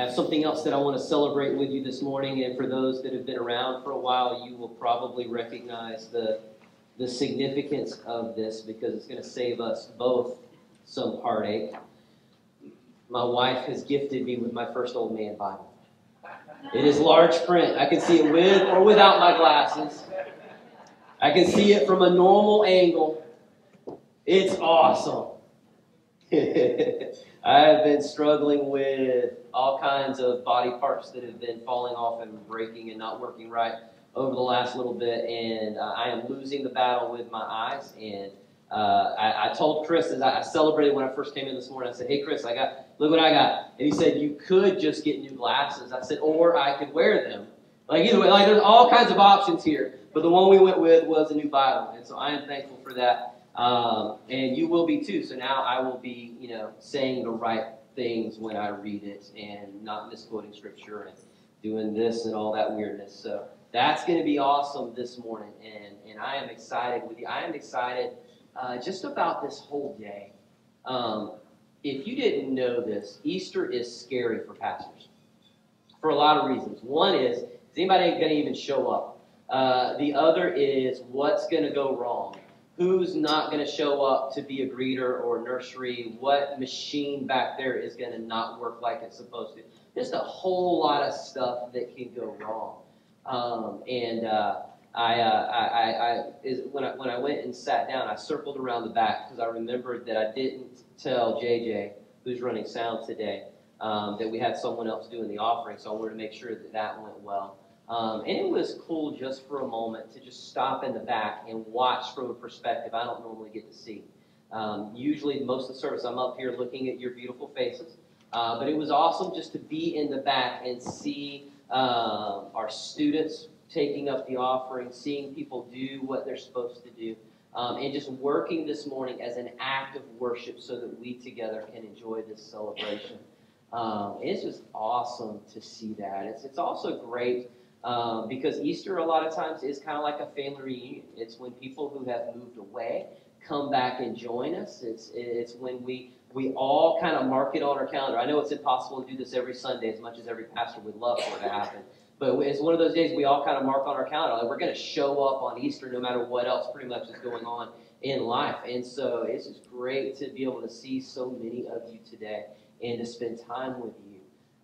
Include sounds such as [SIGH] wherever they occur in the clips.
Have something else that I want to celebrate with you this morning, and for those that have been around for a while, you will probably recognize the, the significance of this because it's going to save us both some heartache. My wife has gifted me with my first old man Bible. It is large print. I can see it with or without my glasses. I can see it from a normal angle. It's awesome. [LAUGHS] I have been struggling with all kinds of body parts that have been falling off and breaking and not working right over the last little bit, and uh, I am losing the battle with my eyes. And uh, I, I, told Chris as I, I, celebrated when I first came in this morning. I said, "Hey, Chris, I got look what I got." And he said, "You could just get new glasses." I said, "Or I could wear them." Like either way, like there's all kinds of options here. But the one we went with was a new Bible, and so I am thankful for that. Um, and you will be too. So now I will be, you know, saying the right things when I read it and not misquoting scripture and doing this and all that weirdness. So that's going to be awesome this morning, and and I am excited with you. I am excited uh, just about this whole day. Um, if you didn't know this, Easter is scary for pastors for a lot of reasons. One is, is anybody going to even show up? Uh, the other is what's going to go wrong. Who's not going to show up to be a greeter or nursery? What machine back there is going to not work like it's supposed to? Just a whole lot of stuff that can go wrong. Um, and uh, I, uh, I, I, I is, when I when I went and sat down, I circled around the back because I remembered that I didn't tell JJ, who's running sound today, um, that we had someone else doing the offering. So I wanted to make sure that that went well. Um, and it was cool just for a moment to just stop in the back and watch from a perspective I don't normally get to see. Um, usually, most of the service, I'm up here looking at your beautiful faces. Uh, but it was awesome just to be in the back and see uh, our students taking up the offering, seeing people do what they're supposed to do, um, and just working this morning as an act of worship so that we together can enjoy this celebration. Um, it's just awesome to see that. It's, it's also great um, because Easter, a lot of times, is kind of like a family reunion. It's when people who have moved away come back and join us. It's, it's when we, we all kind of mark it on our calendar. I know it's impossible to do this every Sunday as much as every pastor would love for it to happen. But it's one of those days we all kind of mark on our calendar. Like we're going to show up on Easter no matter what else pretty much is going on in life. And so it's just great to be able to see so many of you today and to spend time with you.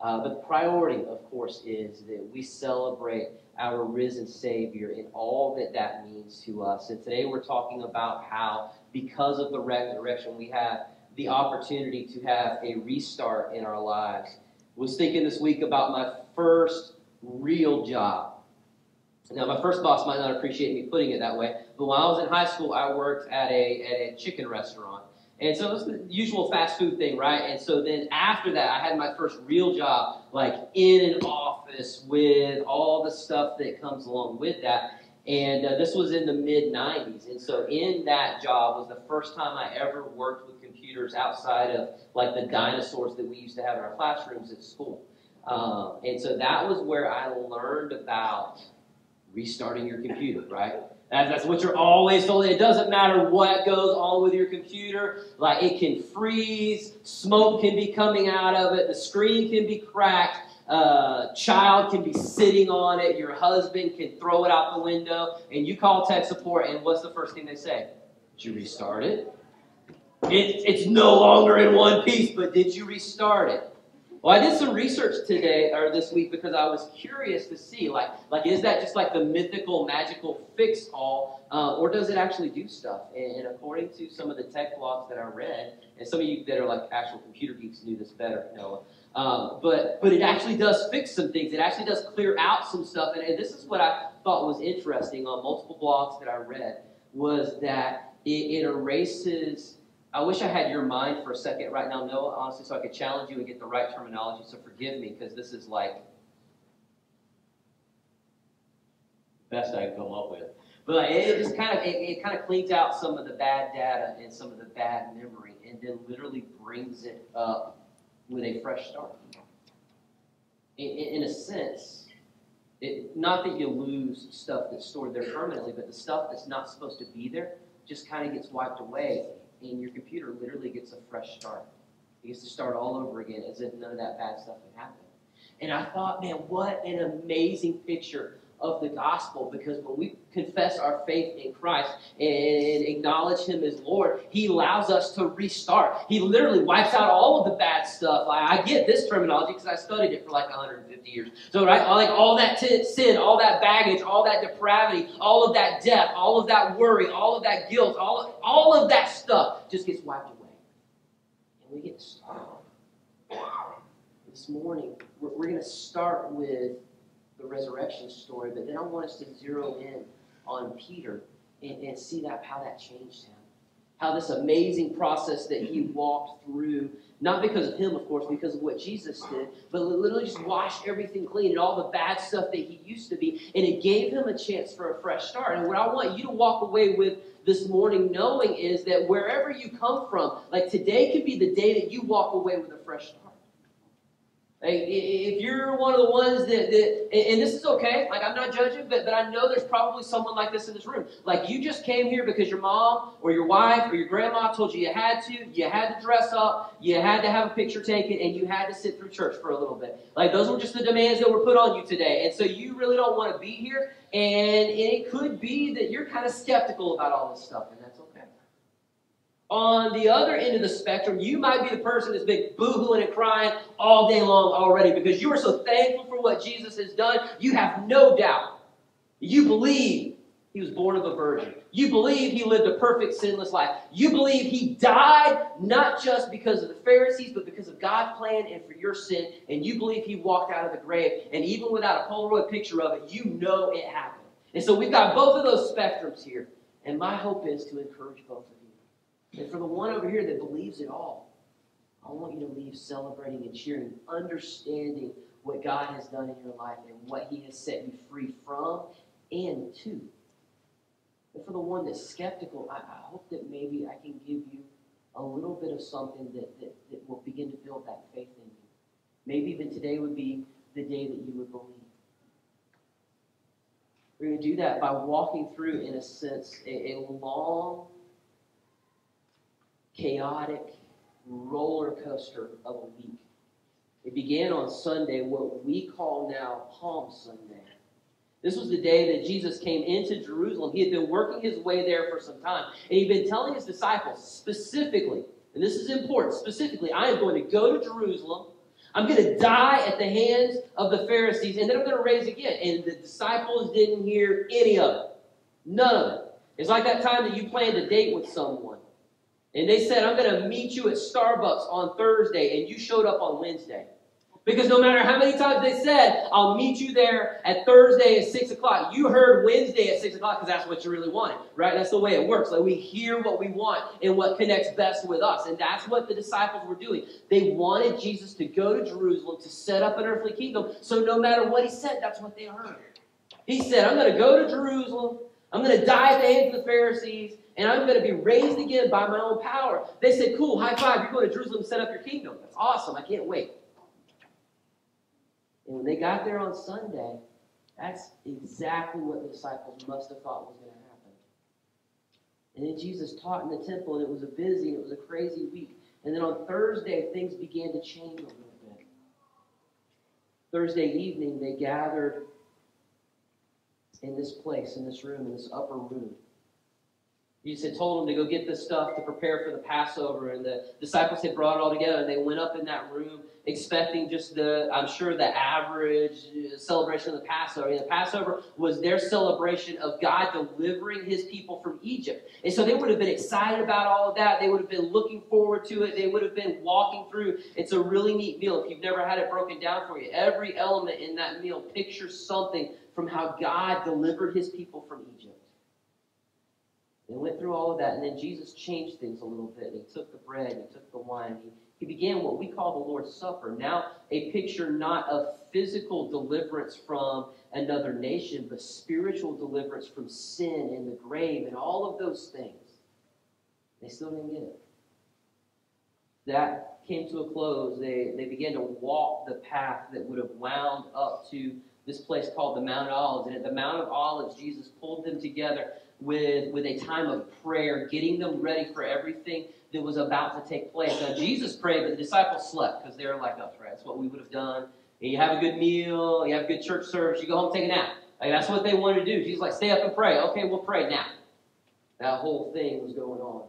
Uh, but the priority, of course, is that we celebrate our risen Savior and all that that means to us. And today we're talking about how, because of the resurrection, we have the opportunity to have a restart in our lives. Was thinking this week about my first real job. Now, my first boss might not appreciate me putting it that way, but when I was in high school, I worked at a, at a chicken restaurant. And so it's the usual fast food thing, right? And so then after that, I had my first real job, like in an office with all the stuff that comes along with that. And uh, this was in the mid 90s. And so in that job was the first time I ever worked with computers outside of like the dinosaurs that we used to have in our classrooms at school. Um, and so that was where I learned about restarting your computer, right? That's what you're always told. It doesn't matter what goes on with your computer. Like it can freeze, smoke can be coming out of it, the screen can be cracked, uh, child can be sitting on it, your husband can throw it out the window, and you call tech support, and what's the first thing they say? Did you restart it? it it's no longer in one piece, but did you restart it? Well, I did some research today or this week because I was curious to see, like, like is that just like the mythical, magical fix all, uh, or does it actually do stuff? And, and, according to some of the tech blogs that I read, and some of you that are like actual computer geeks knew this better, Noah. Um, but but it actually does fix some things. It actually does clear out some stuff. And, and this is what I thought was interesting on multiple blogs that I read was that it, it erases I wish I had your mind for a second right now, Noah, honestly, so I could challenge you and get the right terminology. So forgive me, because this is like the best I can come up with. But it just kind of it, it, kind of cleans out some of the bad data and some of the bad memory, and then literally brings it up with a fresh start. In, in, in a sense, it, not that you lose stuff that's stored there permanently, but the stuff that's not supposed to be there just kind of gets wiped away and your computer literally gets a fresh start. It gets to start all over again as if none of that bad stuff had happened. And I thought, man, what an amazing picture of the gospel because when we confess our faith in Christ and acknowledge Him as Lord, He allows us to restart. He literally wipes out all of the bad stuff. I get this terminology because I studied it for like 150 years. So, right, like all that t- sin, all that baggage, all that depravity, all of that death, all of that worry, all of that guilt, all, all of that stuff just gets wiped away. And we get started. This morning, we're, we're going to start with the resurrection story, but then I want us to zero in on Peter and, and see that how that changed him. How this amazing process that he mm-hmm. walked through, not because of him, of course, because of what Jesus did, but literally just washed everything clean and all the bad stuff that he used to be. And it gave him a chance for a fresh start. And what I want you to walk away with this morning knowing is that wherever you come from, like today could be the day that you walk away with a fresh start. If you're one of the ones that, that, and this is okay, like I'm not judging, but, but I know there's probably someone like this in this room. Like you just came here because your mom or your wife or your grandma told you you had to, you had to dress up, you had to have a picture taken, and you had to sit through church for a little bit. Like those were just the demands that were put on you today. And so you really don't want to be here, and it could be that you're kind of skeptical about all this stuff, and that's okay. On the other end of the spectrum, you might be the person that's been boohooing and crying all day long already because you are so thankful for what Jesus has done. You have no doubt. You believe he was born of a virgin. You believe he lived a perfect, sinless life. You believe he died not just because of the Pharisees, but because of God's plan and for your sin. And you believe he walked out of the grave. And even without a Polaroid picture of it, you know it happened. And so we've got both of those spectrums here. And my hope is to encourage both of. And for the one over here that believes it all, I want you to leave celebrating and cheering, understanding what God has done in your life and what He has set you free from and to. And for the one that's skeptical, I, I hope that maybe I can give you a little bit of something that, that, that will begin to build that faith in you. Maybe even today would be the day that you would believe. We're going to do that by walking through, in a sense, a, a long chaotic roller coaster of a week. It began on Sunday, what we call now Palm Sunday. This was the day that Jesus came into Jerusalem. He had been working his way there for some time. And he'd been telling his disciples specifically, and this is important, specifically, I am going to go to Jerusalem. I'm going to die at the hands of the Pharisees, and then I'm going to raise again. And the disciples didn't hear any of it. None of it. It's like that time that you planned a date with someone and they said, I'm going to meet you at Starbucks on Thursday, and you showed up on Wednesday. Because no matter how many times they said, I'll meet you there at Thursday at 6 o'clock, you heard Wednesday at 6 o'clock because that's what you really wanted, right? That's the way it works. Like we hear what we want and what connects best with us. And that's what the disciples were doing. They wanted Jesus to go to Jerusalem to set up an earthly kingdom. So no matter what he said, that's what they heard. He said, I'm going to go to Jerusalem. I'm going to die at the hands of the Pharisees and I'm going to be raised again by my own power. They said, Cool, high five. You're going to Jerusalem set up your kingdom. That's awesome. I can't wait. And when they got there on Sunday, that's exactly what the disciples must have thought was going to happen. And then Jesus taught in the temple, and it was a busy it was a crazy week. And then on Thursday, things began to change a little bit. Thursday evening, they gathered in this place, in this room, in this upper room. Jesus had told them to go get this stuff to prepare for the Passover, and the disciples had brought it all together, and they went up in that room expecting just the, I'm sure, the average uh, celebration of the Passover. The Passover was their celebration of God delivering his people from Egypt. And so they would have been excited about all of that. They would have been looking forward to it. They would have been walking through. It's a really neat meal if you've never had it broken down for you. Every element in that meal pictures something from how God delivered his people from. They went through all of that, and then Jesus changed things a little bit. He took the bread, he took the wine, he, he began what we call the Lord's Supper. Now, a picture not of physical deliverance from another nation, but spiritual deliverance from sin and the grave and all of those things. They still didn't get it. That came to a close. They, they began to walk the path that would have wound up to this place called the Mount of Olives. And at the Mount of Olives, Jesus pulled them together with, with a time of prayer, getting them ready for everything that was about to take place. Now, Jesus prayed, but the disciples slept because they were like us, right? That's what we would have done and you have a good meal, you have a good church service, you go home, take a nap. Like that's what they wanted to do. Jesus like, stay up and pray. Okay, we'll pray now. That whole thing was going on.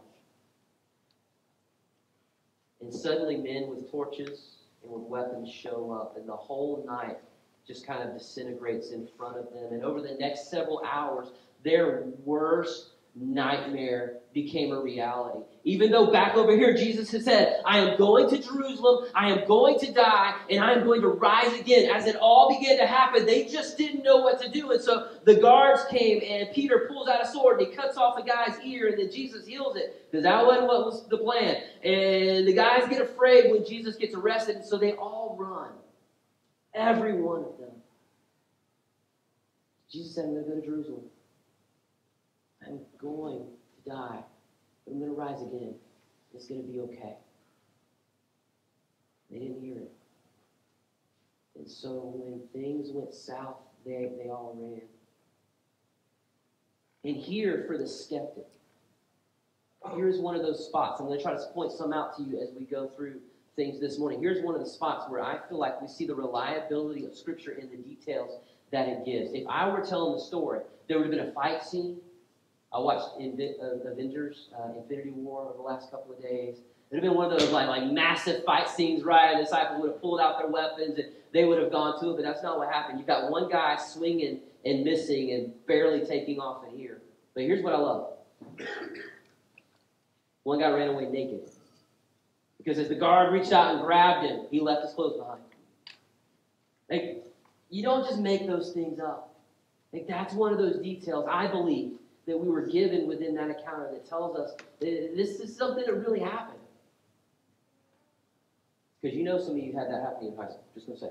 And suddenly men with torches and with weapons show up, and the whole night just kind of disintegrates in front of them. And over the next several hours, their worst nightmare became a reality. Even though back over here Jesus has said, I am going to Jerusalem, I am going to die, and I am going to rise again. As it all began to happen, they just didn't know what to do. And so the guards came, and Peter pulls out a sword, and he cuts off a guy's ear, and then Jesus heals it. Because that wasn't what was the plan. And the guys get afraid when Jesus gets arrested, and so they all run. Every one of them. Jesus said, I'm going to go to Jerusalem. I'm going to die, but I'm going to rise again. It's going to be okay. They didn't hear it. And so when things went south, they, they all ran. And here, for the skeptic, here's one of those spots. I'm going to try to point some out to you as we go through things this morning. Here's one of the spots where I feel like we see the reliability of Scripture in the details that it gives. If I were telling the story, there would have been a fight scene, I watched uh, Avengers, uh, Infinity War over the last couple of days. It would have been one of those like, like massive fight scenes, right? The disciples would have pulled out their weapons and they would have gone to it, but that's not what happened. You've got one guy swinging and missing and barely taking off in here. But here's what I love. One guy ran away naked. Because as the guard reached out and grabbed him, he left his clothes behind. Like, you don't just make those things up. Like, that's one of those details, I believe, that we were given within that encounter that tells us this is something that really happened. Because you know some of you had that happen in high school. Just to say.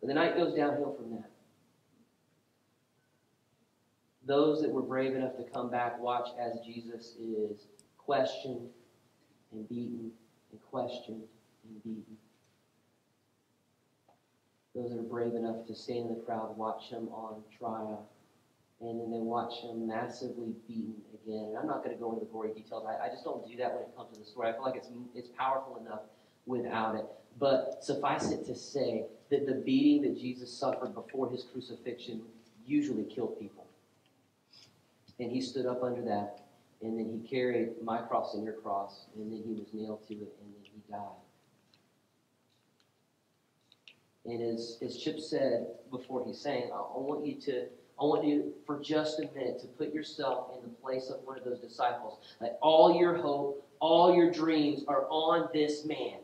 But the night goes downhill from that. Those that were brave enough to come back watch as Jesus is questioned and beaten and questioned and beaten. Those that are brave enough to stand in the crowd watch him on trial and then they watch him massively beaten again. And I'm not going to go into the gory details. I, I, just don't do that when it comes to the story. I feel like it's, it's powerful enough without it. But suffice it to say that the beating that Jesus suffered before his crucifixion usually killed people. And he stood up under that, and then he carried my cross and your cross, and then he was nailed to it, and then he died. And as, as Chip said before he sang, I, I want you to I want you for just a minute to put yourself in the place of one of those disciples. That all your hope, all your dreams are on this man.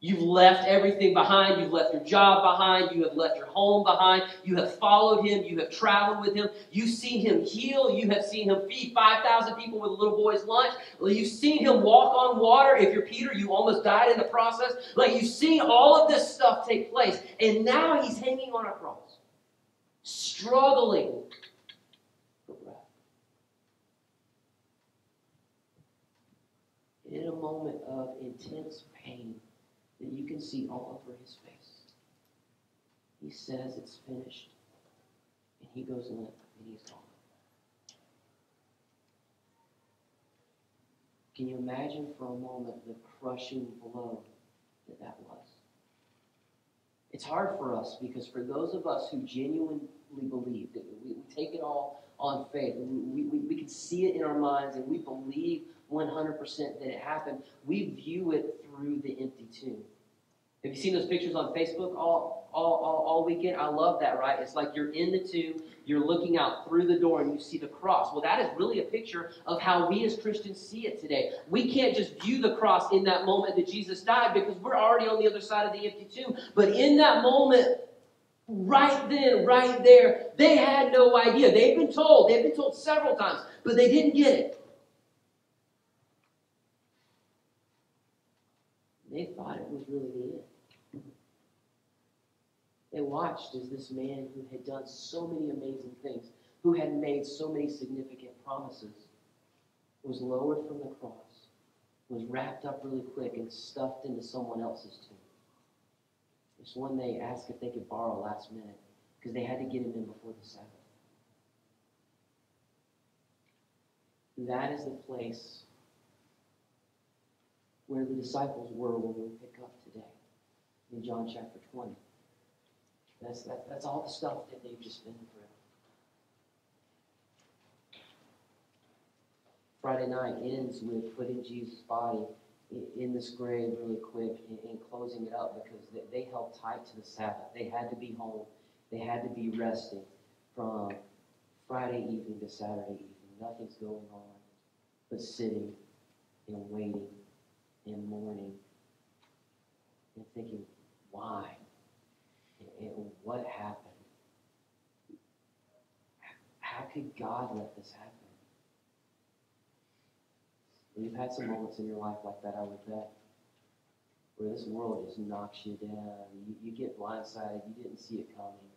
You've left everything behind. You've left your job behind. You have left your home behind. You have followed him. You have traveled with him. You've seen him heal. You have seen him feed 5,000 people with a little boy's lunch. You've seen him walk on water. If you're Peter, you almost died in the process. Like you've seen all of this stuff take place. And now he's hanging on a cross struggling for breath. In a moment of intense pain that you can see all over his face, he says it's finished. And he goes limp and he's gone. Can you imagine for a moment the crushing blow that that was? It's hard for us because for those of us who genuinely believe, that we, we take it all on faith, we, we, we can see it in our minds and we believe 100% that it happened, we view it through the empty tomb. Have you seen those pictures on Facebook all, all, all, all, weekend? I love that, right? It's like you're in the tomb, you're looking out through the door, and you see the cross. Well, that is really a picture of how we as Christians see it today. We can't just view the cross in that moment that Jesus died because we're already on the other side of the empty tomb. But in that moment, right then, right there, they had no idea. They've been told, they've been told several times, but they didn't get it. They thought it was really the end. They watched as this man who had done so many amazing things, who had made so many significant promises, was lowered from the cross, was wrapped up really quick and stuffed into someone else's tomb. This one they asked if they could borrow last minute because they had to get him in before the Sabbath. That is the place where the disciples were when we pick up today. in John chapter 20. That's, that, that's all the stuff that they've just been through. Friday night ends with putting Jesus' body in this grave really quick and, closing it up because they, held tight to the Sabbath. They had to be home. They had to be resting from Friday evening to Saturday evening. Nothing's going on but sitting and waiting and mourning and thinking, why? And what happened? How could God let this happen? you've had some moments in your life like that, I would bet, where this world just knocks you down. You, you get blindsided, you didn't see it coming,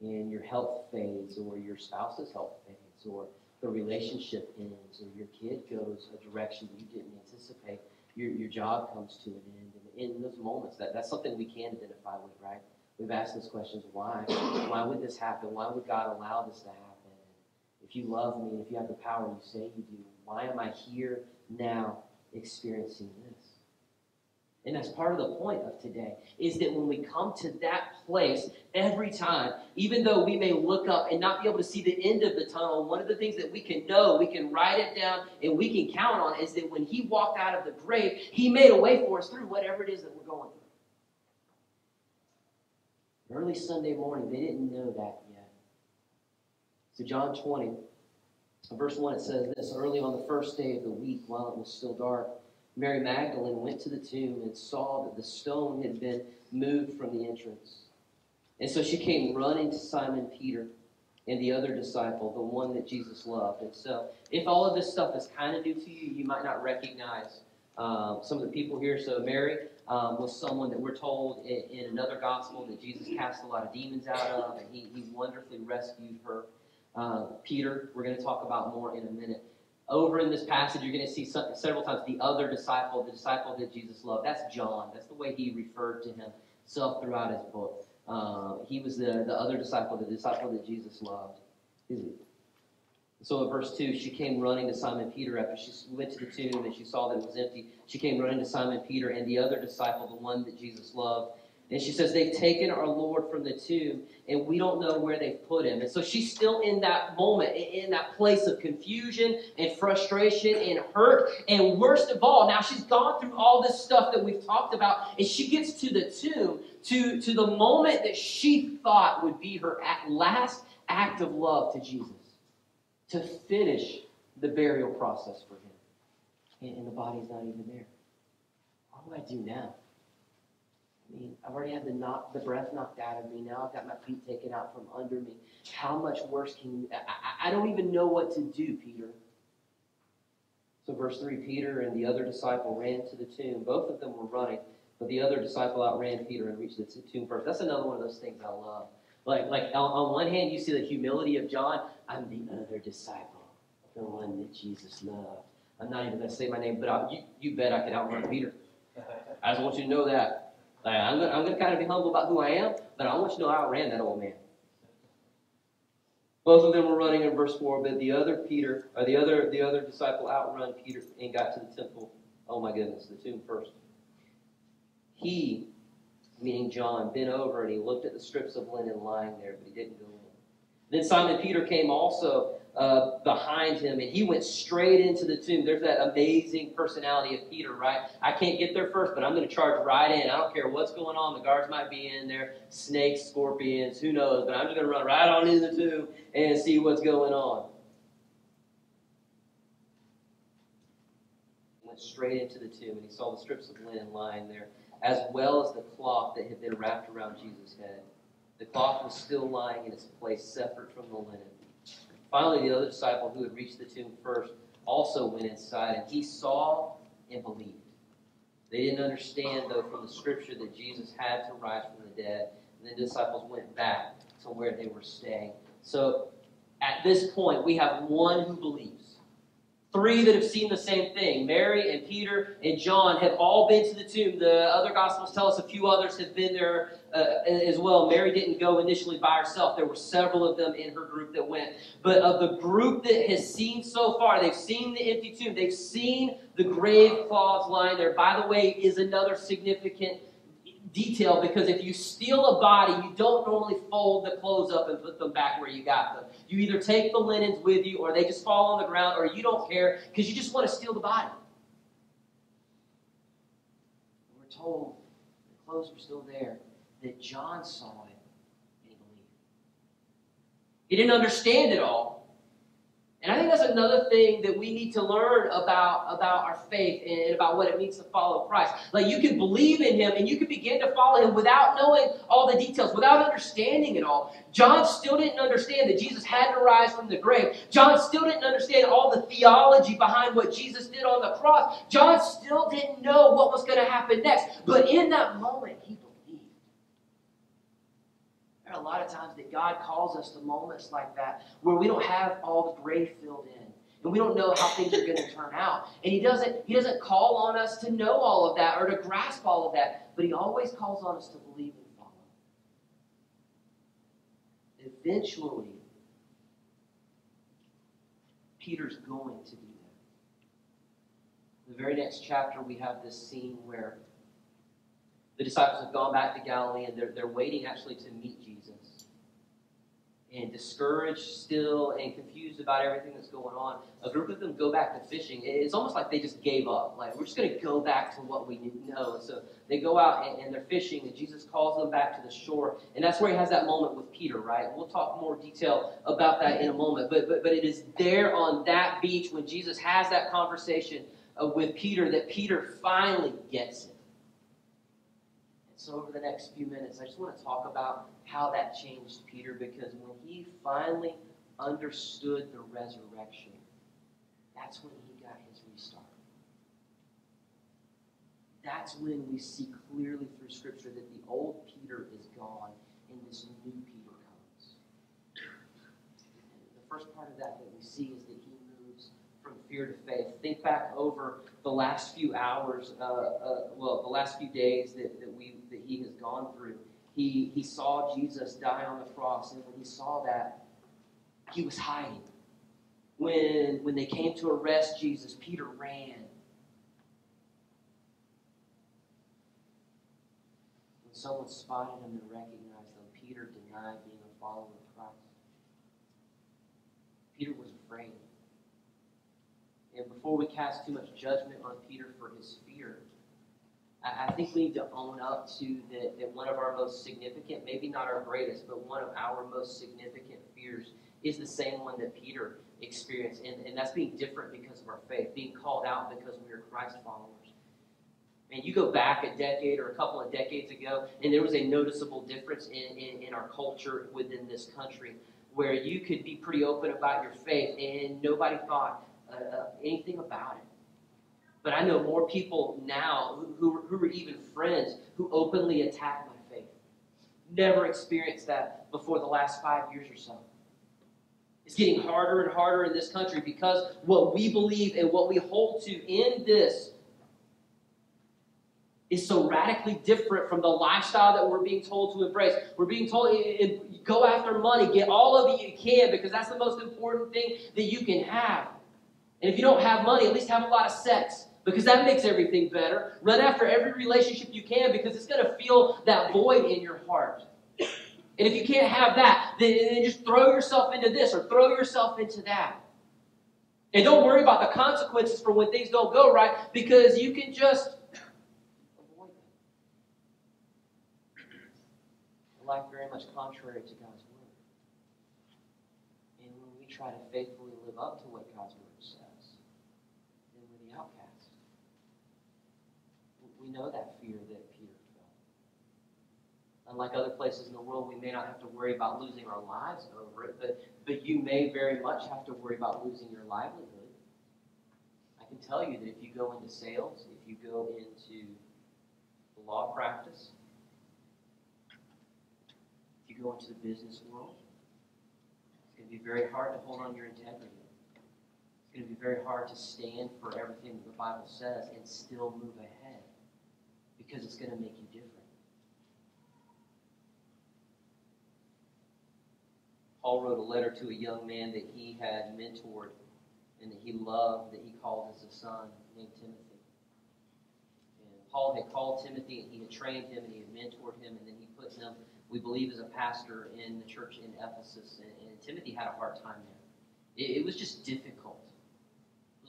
and your health fades, or your spouse's health fades, or the relationship ends, or your kid goes a direction you didn't anticipate. Your, your job comes to an end. And in those moments, that, that's something we can identify with, right? We've asked those questions why? Why would this happen? Why would God allow this to happen? If you love me, if you have the power you say you do, why am I here now experiencing this? And that's part of the point of today, is that when we come to that place every time, even though we may look up and not be able to see the end of the tunnel, one of the things that we can know, we can write it down, and we can count on is that when He walked out of the grave, He made a way for us through whatever it is that we're going through. Early Sunday morning, they didn't know that yet. So, John 20, verse 1, it says this Early on the first day of the week, while it was still dark, Mary Magdalene went to the tomb and saw that the stone had been moved from the entrance. And so she came running to Simon Peter and the other disciple, the one that Jesus loved. And so, if all of this stuff is kind of new to you, you might not recognize um, some of the people here. So, Mary um, was someone that we're told in, in, another gospel that Jesus cast a lot of demons out of, and he, he wonderfully rescued her. Uh, Peter, we're going to talk about more in a minute over in this passage, you're going to see some, several times the other disciple, the disciple that Jesus loved. That's John. That's the way he referred to himself throughout his book. Uh, he was the, the other disciple, the disciple that Jesus loved. So in verse 2, she came running to Simon Peter after she went to the tomb and she saw that it was empty. She came running to Simon Peter and the other disciple, the one that Jesus loved. And she says, They've taken our Lord from the tomb, and we don't know where they've put him. And so she's still in that moment, in that place of confusion and frustration and hurt. And worst of all, now she's gone through all this stuff that we've talked about, and she gets to the tomb, to, to the moment that she thought would be her last act of love to Jesus, to finish the burial process for him. And, the body's not even there. What do I do now? I mean, I've already had the knock, the breath knocked out of me. Now I've got my feet taken out from under me. How much worse can you? I, I don't even know what to do, Peter. So, verse 3 Peter and the other disciple ran to the tomb. Both of them were running, but the other disciple outran Peter and reached the tomb first. That's another one of those things I love. Like, like on, on one hand, you see the humility of John. I'm the other disciple, the one that Jesus loved. I'm not even going to say my name, but I, you, you bet I can outrun Peter. I just want you to know that. Like, I'm going I'm to kind of be humble about who I am, but I want you to know I outran that old man. Both of them were running in verse 4, but the other Peter, or the other, the other disciple outrun Peter and got to the temple. Oh my goodness, the tomb first. He, meaning John, bent over and he looked at the strips of linen lying there, but he didn't go in. Then Simon Peter came also uh, behind him, and he went straight into the tomb. There's that amazing personality of Peter, right? I can't get there first, but I'm going to charge right in. I don't care what's going on. The guards might be in there, snakes, scorpions, who knows? But I'm just going to run right on into the tomb and see what's going on. Went straight into the tomb, and he saw the strips of linen lying there, as well as the cloth that had been wrapped around Jesus' head. The cloth was still lying in its place, separate from the linen. Finally, the other disciple who had reached the tomb first also went inside, and he saw and believed. They didn't understand, though, from the scripture that Jesus had to rise from the dead. And the disciples went back to where they were staying. So at this point, we have one who believes. Three that have seen the same thing. Mary and Peter and John have all been to the tomb. The other Gospels tell us a few others have been there uh, as well. Mary didn't go initially by herself. There were several of them in her group that went. But of the group that has seen so far, they've seen the empty tomb. They've seen the grave cloths lying there. By the way, is another significant detail because if you steal a body, you don't normally fold the clothes up and put them back where you got them. You either take the linens with you or they just fall on the ground or you don't care because you just want to steal the body. We're told the clothes were still there, that John saw it and he believed. He didn't understand it all, and I think that's another thing that we need to learn about, about our faith and about what it means to follow Christ. Like you can believe in him and you can begin to follow him without knowing all the details, without understanding it all. John still didn't understand that Jesus had to rise from the grave. John still didn't understand all the theology behind what Jesus did on the cross. John still didn't know what was going to happen next. But in that moment, he a lot of times that God calls us to moments like that where we don't have all the gray filled in and we don't know how things are going to turn out. And He doesn't He doesn't call on us to know all of that or to grasp all of that, but He always calls on us to believe and follow. Eventually, Peter's going to do that. In the very next chapter, we have this scene where the disciples have gone back to Galilee and they're, they're waiting actually to meet Jesus and discouraged still and confused about everything that's going on, a group of them go back to fishing. It's almost like they just gave up. Like, we're just going to go back to what we know. So they go out and, and, they're fishing, and Jesus calls them back to the shore. And that's where he has that moment with Peter, right? We'll talk more detail about that in a moment. But, but, but it is there on that beach when Jesus has that conversation uh, with Peter that Peter finally gets it. So, over the next few minutes, I just want to talk about how that changed Peter because when he finally understood the resurrection, that's when he got his restart. That's when we see clearly through Scripture that the old Peter is gone and this new Peter comes. The first part of that that we see is that he moves from fear to faith. Think back over the last few hours, uh, uh, well, the last few days that, that, we, that he has gone through. He, he saw Jesus die on the cross, and when he saw that, he was hiding. When, when they came to arrest Jesus, Peter ran. When someone spotted him and recognized him, Peter denied being a follower of Christ. Peter was afraid. And before we cast too much judgment on Peter for his fear, I, I think we need to own up to that, that one of our most significant, maybe not our greatest, but one of our most significant fears is the same one that Peter experienced. And, and that's being different because of our faith, being called out because we are Christ followers. And you go back a decade or a couple of decades ago, and there was a noticeable difference in, in, in our culture within this country where you could be pretty open about your faith and nobody thought uh, uh, anything about it. But I know more people now who, who, who are even friends who openly attack my faith. Never experienced that before the last five years or so. It's getting harder and harder in this country because what we believe and what we hold to in this is so radically different from the lifestyle that we're being told to embrace. We're being told go after money, get all of it you can because that's the most important thing that you can have. And if you don't have money, at least have a lot of sex because that makes everything better. Run after every relationship you can because it's going to fill that void in your heart. And if you can't have that, then, then just throw yourself into this or throw yourself into that. And don't worry about the consequences for when things don't go right because you can just avoid them. Life very much contrary to God's word. And when we try to faithfully live up to what God's word we know that fear that Peter felt. Unlike other places in the world, we may not have to worry about losing our lives over it, but, but you may very much have to worry about losing your livelihood. I can tell you that if you go into sales, if you go into law practice, if you go into the business world, it's going to be very hard to hold on your integrity. It's going to be very hard to stand for everything that the Bible says and still move ahead because it's going to make you different. Paul wrote a letter to a young man that he had mentored and that he loved, that he called as a son, named Timothy. And Paul had called Timothy and he had trained him and he had mentored him, and then he put him, we believe, as a pastor in the church in Ephesus. And, and Timothy had a hard time there. It, it was just difficult.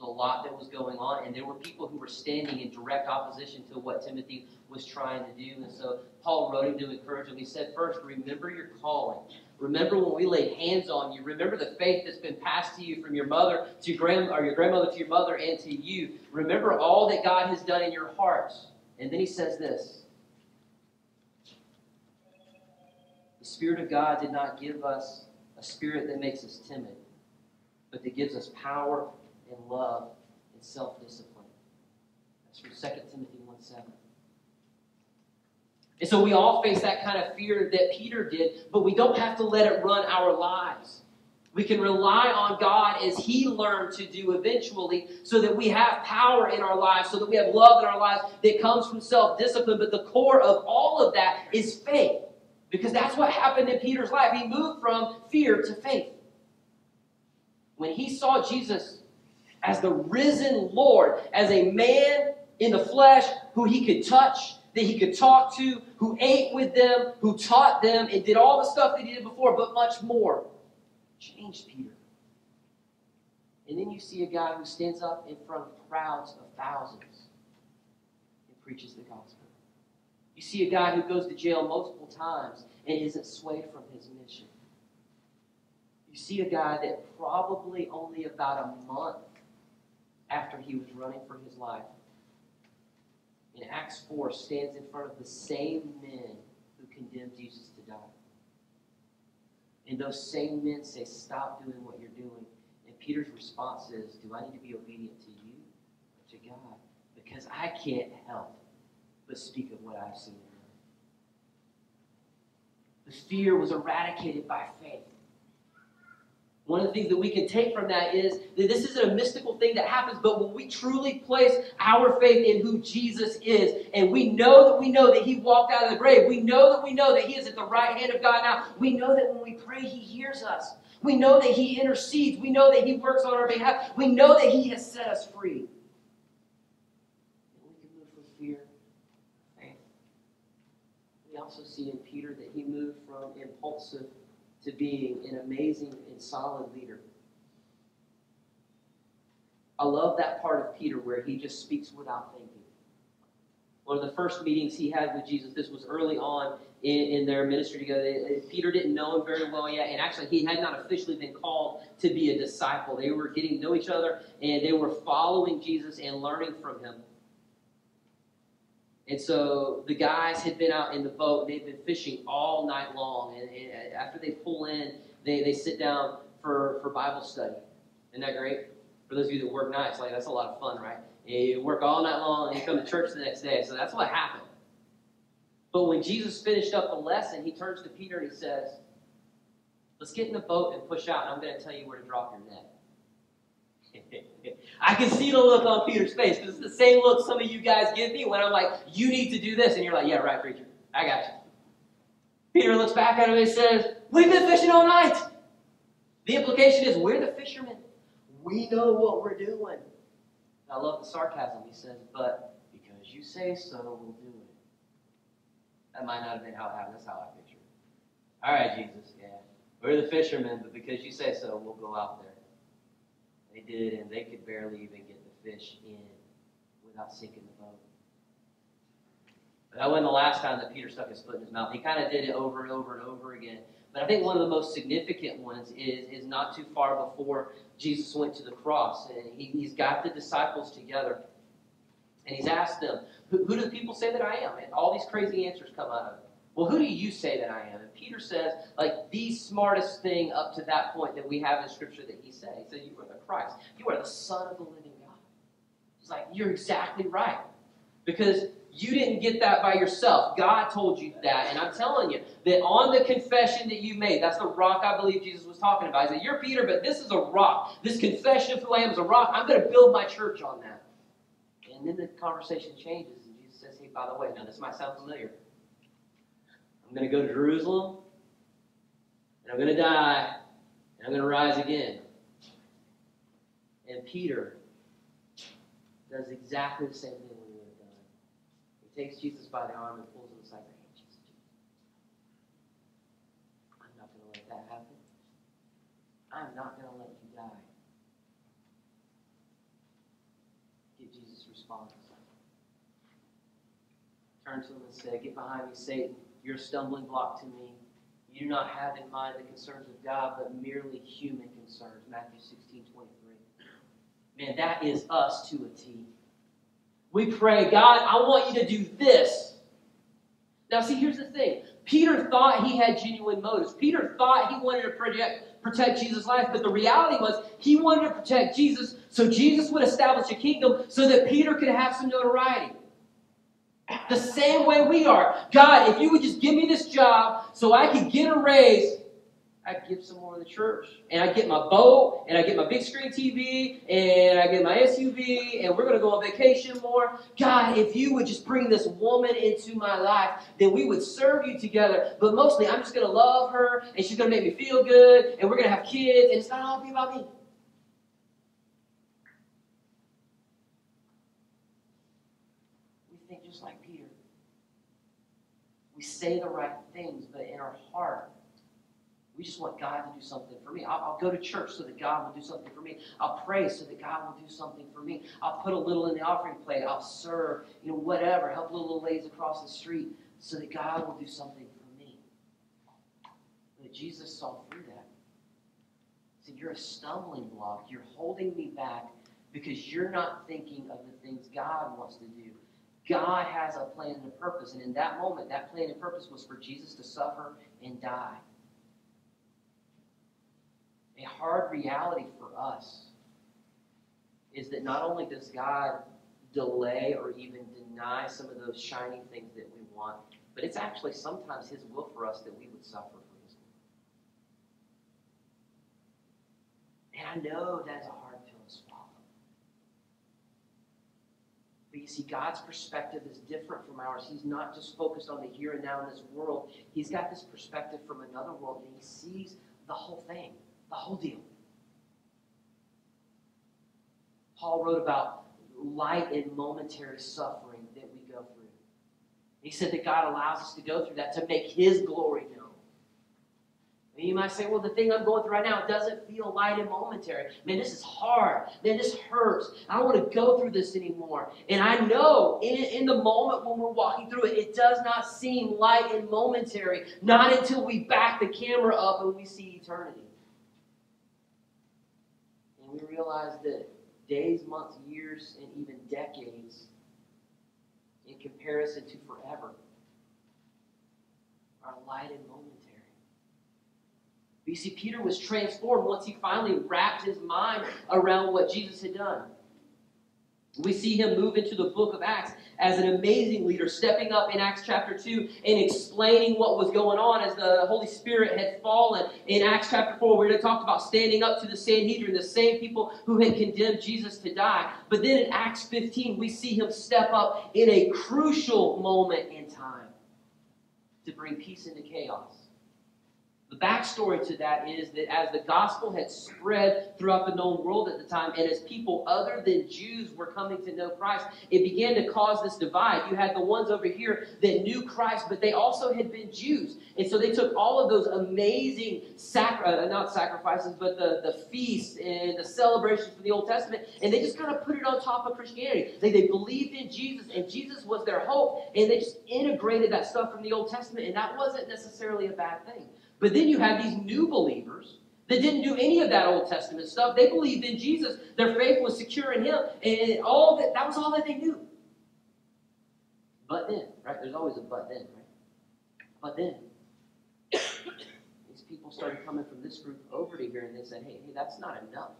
A lot that was going on, and there were people who were standing in direct opposition to what Timothy was trying to do. And so Paul wrote him to encourage him. He said, First, remember your calling. Remember when we laid hands on you. Remember the faith that's been passed to you from your mother to your grand or your grandmother to your mother and to you. Remember all that God has done in your hearts. And then he says this. The Spirit of God did not give us a spirit that makes us timid, but that gives us power and love and self discipline. That's from 2 Timothy 1 7. And so we all face that kind of fear that Peter did, but we don't have to let it run our lives. We can rely on God as He learned to do eventually, so that we have power in our lives, so that we have love in our lives that comes from self discipline. But the core of all of that is faith, because that's what happened in Peter's life. He moved from fear to faith. When he saw Jesus as the risen Lord, as a man in the flesh who he could touch, that he could talk to, who ate with them, who taught them, and did all the stuff that he did before, but much more. Changed Peter. And then you see a guy who stands up in front of crowds of thousands and preaches the gospel. You see a guy who goes to jail multiple times and isn't swayed from his mission. You see a guy that probably only about a month after he was running for his life in Acts 4 stands in front of the same men who condemned Jesus to die. And those same men say, Stop doing what you're doing. And Peter's response is, Do I need to be obedient to you or to God? Because I can't help but speak of what I've seen. The fear was eradicated by faith. One of the things that we can take from that is that this isn't a mystical thing that happens, but when we truly place our faith in who Jesus is, and we know that we know that He walked out of the grave, we know that we know that He is at the right hand of God now, we know that when we pray, He hears us. We know that He intercedes. We know that He works on our behalf. We know that He has set us free. We can move from fear. We also see in Peter that he moved from impulsive to being an amazing and solid leader. I love that part of Peter where he just speaks without thinking. One of the first meetings he had with Jesus, this was early on in, in their ministry together. Peter didn't know him very well yet, and actually, he had not officially been called to be a disciple. They were getting to know each other, and they were following Jesus and learning from him. And so the guys had been out in the boat and they'd been fishing all night long. And, and, after they pull in, they, they sit down for, for Bible study. Isn't that great? For those of you that work nights, like that's a lot of fun, right? You work all night long and you come to church the next day. So that's what happened. But when Jesus finished up the lesson, he turns to Peter and he says, Let's get in the boat and push out, and I'm going to tell you where to drop your net. [LAUGHS] I can see the look on Peter's face it's the same look some of you guys give me when I'm like, you need to do this. And you're like, yeah, right, preacher. I got you. Peter looks back at him and says, We've been fishing all night. The implication is we're the fishermen. We know what we're doing. I love the sarcasm. He says, But because you say so, we'll do it. That might not have been how it happened. That's how I picture it. All right, Jesus, yeah. We're the fishermen, but because you say so, we'll go out there. They did, and they could barely even get the fish in without sinking the boat. That wasn't the last time that Peter stuck his foot in his mouth. He kind of did it over and over and over again. But I think one of the most significant ones is, is not too far before Jesus went to the cross. And he, he's got the disciples together. And he's asked them, who, who do people say that I am? And all these crazy answers come out of it. Well, who do you say that I am? And Peter says, like, the smartest thing up to that point that we have in Scripture that he said. He said, You are the Christ. You are the Son of the living God. He's like, You're exactly right. Because you didn't get that by yourself. God told you that. And I'm telling you that on the confession that you made, that's the rock I believe Jesus was talking about. He said, You're Peter, but this is a rock. This confession of who I am is a rock. I'm going to build my church on that. And then the conversation changes, and Jesus says, Hey, by the way, now this might sound familiar. I'm going to go to Jerusalem, and I'm going to die, and I'm going to rise again. And Peter does exactly the same thing we would have done. Takes Jesus by the arm and pulls him aside. I'm not going to let that happen. I'm not going to let you die. Get Jesus' response. Turn to him and say, Get behind me, Satan. You're a stumbling block to me. You do not have in mind the concerns of God, but merely human concerns. Matthew 16, 23. Man, that is us to a T. We pray, God, I want you to do this. Now, see, here's the thing. Peter thought he had genuine motives. Peter thought he wanted to protect, protect Jesus' life, but the reality was he wanted to protect Jesus so Jesus would establish a kingdom so that Peter could have some notoriety. The same way we are. God, if you would just give me this job so I could get a raise, I'd give some more to the church. And I get my boat, and I get my big screen TV, and I get my SUV, and we're going to go on vacation more. God, if you would just bring this woman into my life, then we would serve you together. But mostly, I'm just going to love her, and she's going to make me feel good, and we're going to have kids, and it's not all be about me. We think just like Peter. We say the right things, but in our heart, we just want God to do something for me. I'll, I'll, go to church so that God will do something for me. I'll pray so that God will do something for me. I'll put a little in the offering plate. I'll serve, you know, whatever. Help little ladies across the street so that God will do something for me. But Jesus saw through that. He said, You're a stumbling block. You're holding me back because you're not thinking of the things God wants to do. God has a plan and a purpose. And in that moment, that plan and purpose was for Jesus to suffer and die. A hard reality for us is that not only does God delay or even deny some of those shining things that we want, but it's actually sometimes His will for us that we would suffer for His will. And I know that's a hard pill to swallow. But you see, God's perspective is different from ours. He's not just focused on the here and now in this world, He's got this perspective from another world, and He sees the whole thing, the whole deal. Paul wrote about light and momentary suffering that we go through. He said that God allows us to go through that to make His glory known. And you might say, well, the thing I'm going through right now doesn't feel light and momentary. Man, this is hard. Man, this hurts. I don't want to go through this anymore. And I know in, in the moment when we're walking through it, it does not seem light and momentary. Not until we back the camera up and we see eternity. We realize that days, months, years, and even decades, in comparison to forever, are light and momentary. You see, Peter was transformed once he finally wrapped his mind around what Jesus had done. We see him move into the book of Acts as an amazing leader, stepping up in Acts chapter 2 and explaining what was going on as the Holy Spirit had fallen. In Acts chapter 4, where they talked about standing up to the Sanhedrin, the same people who had condemned Jesus to die. But then in Acts 15, we see him step up in a crucial moment in time to bring peace into chaos. The backstory to that is that as the gospel had spread throughout the known world at the time, and as people other than Jews were coming to know Christ, it began to cause this divide. You had the ones over here that knew Christ, but they also had been Jews. And so they took all of those amazing, uh, not sacrifices, but the, the feasts and the celebrations from the Old Testament, and they just kind of put it on top of Christianity. They, they believed in Jesus, and Jesus was their hope, and they just integrated that stuff from the Old Testament, and that wasn't necessarily a bad thing. But then you have these new believers that didn't do any of that Old Testament stuff. They believed in Jesus. Their faith was secure in Him, and all that, that was all that they knew. But then, right? There's always a but then, right? But then, [COUGHS] these people started coming from this group over to here, and they said, hey, hey, that's not enough.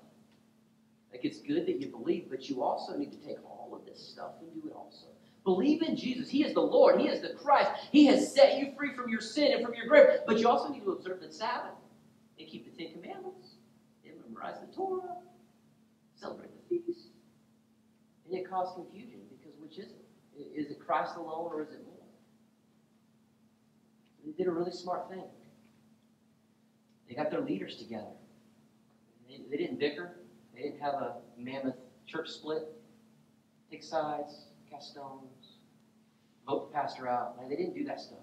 Like, it's good that you believe, but you also need to take all of this stuff and do it also. Believe in Jesus. He is the Lord. He is the Christ. He has set you free from your sin and from your grave. But you also need to observe the Sabbath and keep the Ten Commandments and memorize the Torah, celebrate the feast. And it caused confusion because which is it? Is it Christ alone or is it more? They did a really smart thing. They got their leaders together. They, they didn't bicker. They didn't have a mammoth church split, take sides, cast stones vote the pastor out. Like, they didn't do that stuff.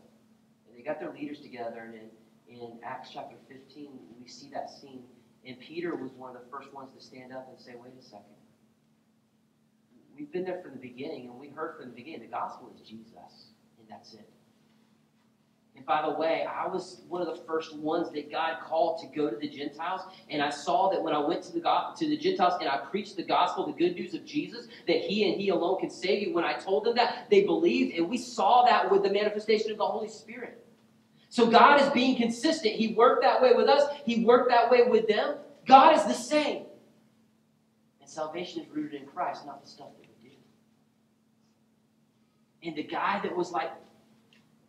And they got their leaders together, and in, in Acts chapter 15, we see that scene. And Peter was one of the first ones to stand up and say, wait a second. We've been there from the beginning, and we heard from the beginning the gospel is Jesus, and that's it. And by the way, I was one of the first ones that God called to go to the Gentiles. And I saw that when I went to the to the Gentiles and I preached the gospel, the good news of Jesus, that He and He alone can save you. When I told them that, they believed, and we saw that with the manifestation of the Holy Spirit. So God is being consistent. He worked that way with us. He worked that way with them. God is the same. And salvation is rooted in Christ, not the stuff that we do. And the guy that was like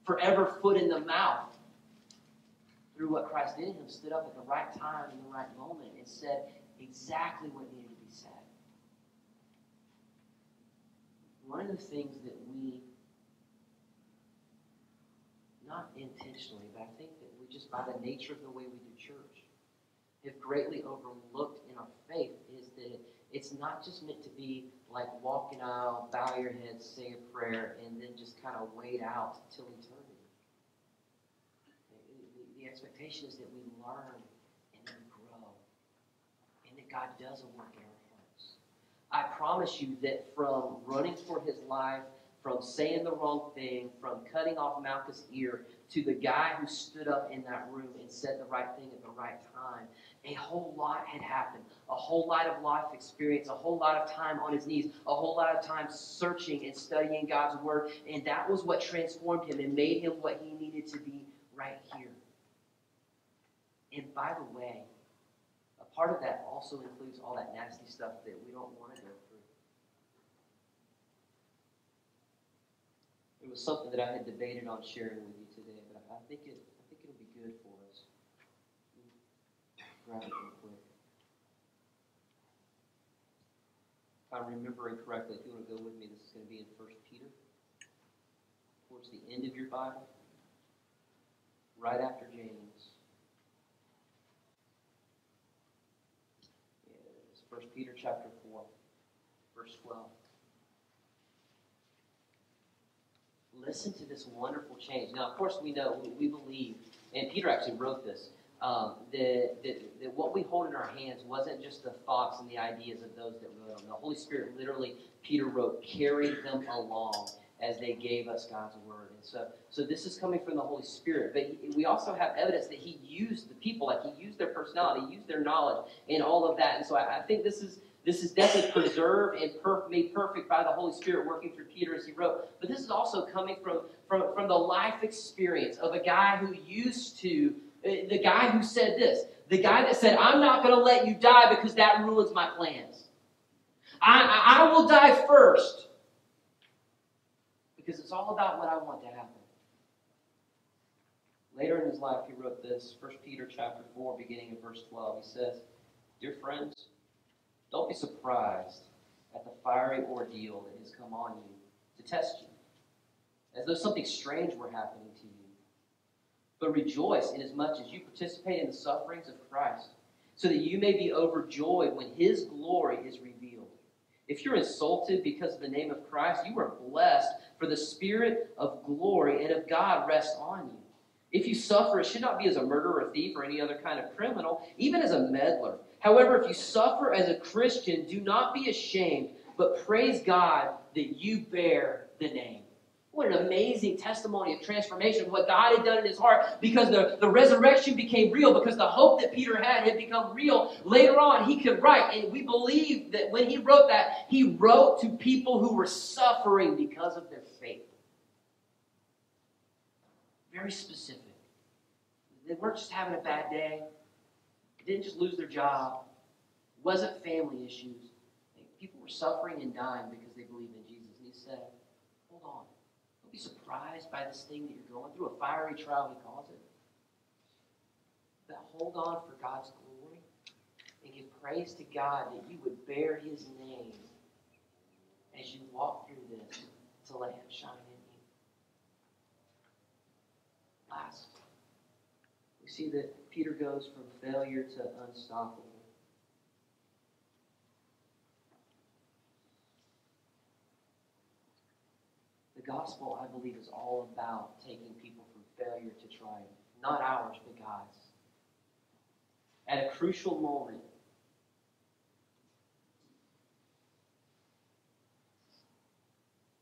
forever foot in the mouth through what Christ did in him, stood up at the right time in the right moment and said exactly what needed to be said. One of the things that we, not intentionally, but I think that we just by the nature of the way we do church, have greatly overlooked in our faith is that it's not just meant to be like walk an aisle, bow your head, say a prayer, and then just kind of wait out till eternity. The, expectation is that we learn and then grow, and that God does a work in our hearts. I promise you that from running for his life, from saying the wrong thing, from cutting off Malchus' ear, to the guy who stood up in that room and said the right thing at the right time, a whole lot had happened. A whole lot of life experience, a whole lot of time on his knees, a whole lot of time searching and studying God's word. And that was what transformed him and made him what he needed to be right here. And by the way, a part of that also includes all that nasty stuff that we don't want to go through. It was something that I had debated on sharing with you today, but I think it I think it'll be good for us. If I'm remembering correctly, if you want to go with me, this is going to be in First Peter, towards the end of your Bible, right after James. It's First Peter chapter four, verse twelve. Listen to this wonderful change. Now, of course, we know we believe, and Peter actually wrote this um, that, that, what we hold in our hands wasn't just the thoughts and the ideas of those that wrote them. The Holy Spirit literally, Peter wrote, carried them along as they gave us God's word. And so, so this is coming from the Holy Spirit. But we also have evidence that he used the people, like he used their personality, used their knowledge, and all of that. And so I, I think this is this is definitely preserved and perf- made perfect by the Holy Spirit working through Peter as he wrote. But this is also coming from, from, from the life experience of a guy who used to Uh, the guy who said this, the guy that said, I'm not going to let you die because that ruins my plans. I, I will die first because it's all about what I want to happen. Later in his life, he wrote this, 1 Peter chapter 4, beginning in verse 12. He says, Dear friends, don't be surprised at the fiery ordeal that has come on you to test you, as though something strange were happening but rejoice inasmuch as much as you participate in the sufferings of Christ, so that you may be overjoyed when his glory is revealed. If you're insulted because of the name of Christ, you are blessed, for the Spirit of glory and of God rests on you. If you suffer, it should not be as a murderer, a thief, or any other kind of criminal, even as a meddler. However, if you suffer as a Christian, do not be ashamed, but praise God that you bear the name. What an amazing testimony of transformation, what God had done in his heart because the, the resurrection became real, because the hope that Peter had had become real. Later on, he could write, and we believe that when he wrote that, he wrote to people who were suffering because of their faith. Very specific. They weren't just having a bad day, they didn't just lose their job, it wasn't family issues. People were suffering and dying because they believed in Jesus. And he said, be surprised by this thing that you're going through, a fiery trial, he calls it. But hold on for God's glory and give praise to God that you would bear his name as you walk through this to let him shine in you. Last, we see that Peter goes from failure to unstoppable. Gospel, I believe, is all about taking people from failure to triumph. Not ours, but God's. At a crucial moment,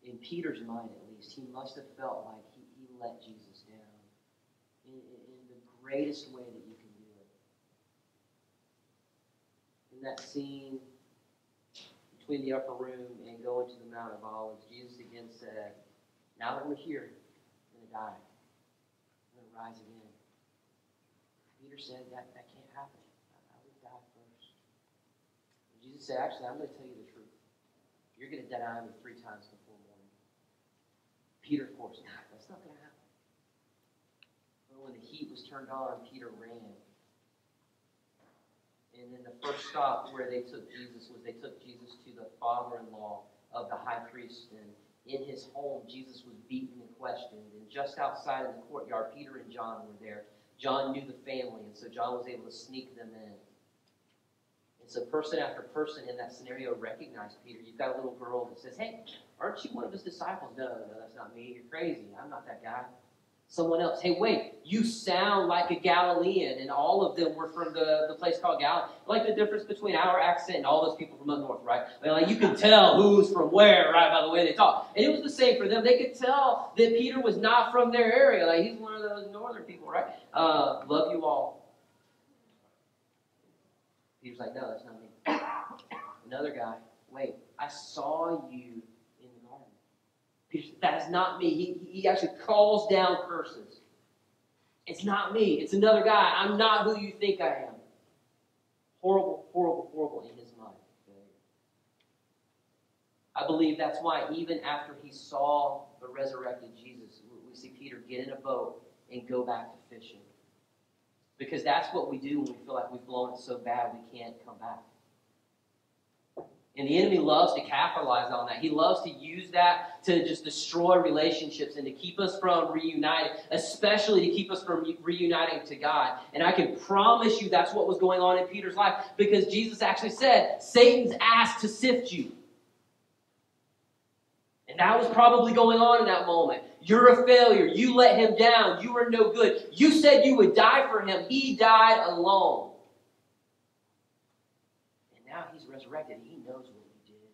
in Peter's mind at least, he must have felt like he, he let Jesus down in, in the greatest way that you can do it. In that scene between the upper room and going to the Mount of Olives, Jesus again said, Now that we're here, I'm going to die. I'm going to rise again. Peter said, That, that can't happen. I, would die first. And Jesus said, Actually, I'm going to tell you the truth. You're going to deny me three times before morning. Peter, of course, nah, that's not going to happen. But when the heat was turned on, Peter ran. And then the first stop where they took Jesus was they took Jesus to the father-in-law of the high priest. And in his home, Jesus was beaten and questioned. And just outside of the courtyard, Peter and John were there. John knew the family, and so John was able to sneak them in. And so person after person in that scenario recognized Peter. You've got a little girl that says, Hey, aren't you one of his disciples? No, no, that's not me. You're crazy. I'm not that guy someone else. Hey, wait, you sound like a Galilean, and all of them were from the, the place called Galilee. Like the difference between our accent and all those people from up north, right? Like you can tell who's from where, right, by the way they talk. And it was the same for them. They could tell that Peter was not from their area. Like he's one of those northern people, right? Uh, love you all. Peter's like, no, that's not me. Another guy, wait, I saw you that is not me. He, he actually calls down curses. It's not me. It's another guy. I'm not who you think I am. Horrible, horrible, horrible in his mind. I believe that's why even after he saw the resurrected Jesus, we see Peter get in a boat and go back to fishing. Because that's what we do when we feel like we've blown it so bad we can't come back. And the enemy loves to capitalize on that. He loves to use that to just destroy relationships and to keep us from reuniting, especially to keep us from reuniting to God. And I can promise you that's what was going on in Peter's life because Jesus actually said, Satan's asked to sift you. And that was probably going on in that moment. You're a failure. You let him down. You are no good. You said you would die for him. He died alone. And now he's resurrected. He knows what he did.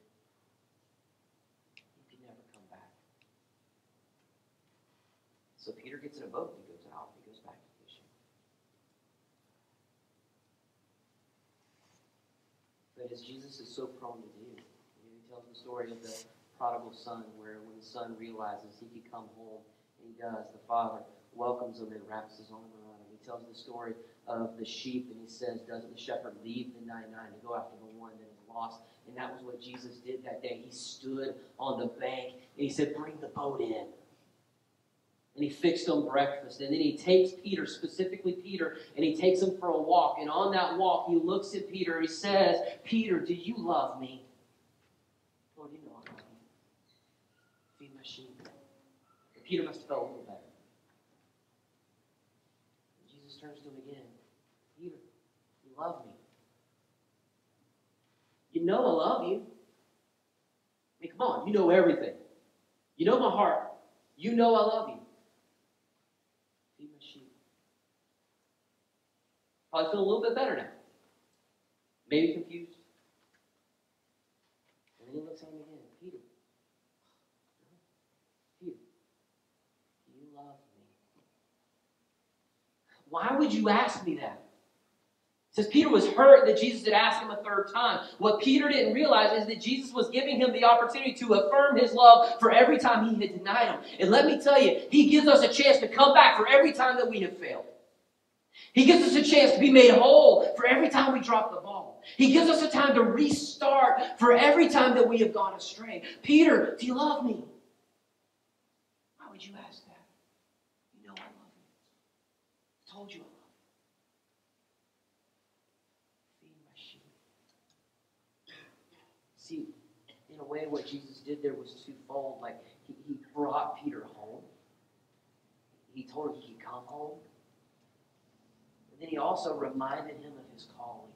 He can never come back. So Peter in a boat he goes out. He goes back to fishing. But as Jesus is so prone to do, he tells the story of the prodigal son, where when the son realizes he could come home, and he does, the father welcomes him and wraps his arm around him. He tells the story of the sheep, and he says, Doesn't the shepherd leave the 99 to go after the one that is lost? And that was what Jesus did that day. He stood on the bank and he said, Bring the boat in. And he fixed them breakfast. And then he takes Peter, specifically Peter, and he takes him for a walk. And on that walk, he looks at Peter and he says, Peter, do you love me? Lord, you know I love you. Feed my sheep. And Peter must have felt a little better. And Jesus turns to him again. Peter, you love me. You know I love you. I mean, come on, you know everything. You know my heart. You know I love you. Feed my sheep. Probably feel a little bit better now. Maybe confused. And then he looks at him again. Peter. Peter. You love me. Why would you ask me that? says Peter was hurt that Jesus had asked him a third time. What Peter didn't realize is that Jesus was giving him the opportunity to affirm his love for every time he had denied him. And let me tell you, he gives us a chance to come back for every time that we have failed. He gives us a chance to be made whole for every time we drop the ball. He gives us a time to restart for every time that we have gone astray. Peter, do you love me? Why would you ask that? You know I love you. I told you I love you. My sheep. See, in a way, what Jesus did there was twofold. Like, he, he brought Peter home. He told him he could come home. And then he also reminded him of his calling.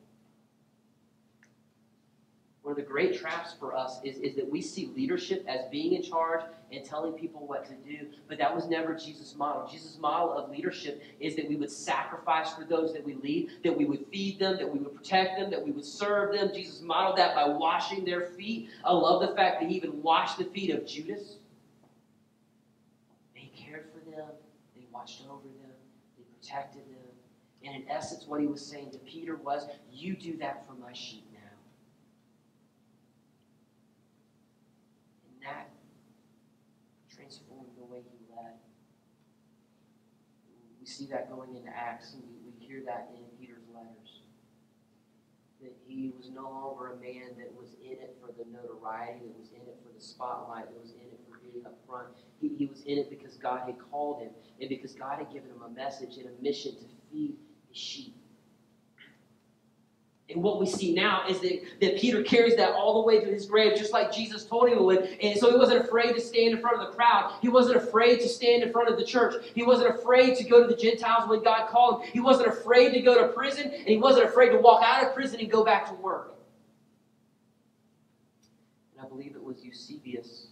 One of the great traps for us is, is that we see leadership as being in charge and telling people what to do, but that was never Jesus' model. Jesus' model of leadership is that we would sacrifice for those that we lead, that we would feed them, that we would protect them, that we would serve them. Jesus modeled that by washing their feet. I love the fact that he even washed the feet of Judas. They cared for them, they watched over them, they protected them. And in essence, what he was saying to Peter was, You do that for my sheep. Now. And that transformed the way he led. We see that going into Acts, and we, we hear that in Peter's letters. That he was no longer a man that was in it for the notoriety, that was in it for the spotlight, that was in it for being up front. He, he was in it because God had called him, and because God had given him a message and a mission to feed his sheep. And what we see now is that, that Peter carries that all the way to his grave, just like Jesus told him he would. And so he wasn't afraid to stand in front of the crowd. He wasn't afraid to stand in front of the church. He wasn't afraid to go to the Gentiles when God called him. He wasn't afraid to go to prison, and he wasn't afraid to walk out of prison and go back to work. And I believe it was Eusebius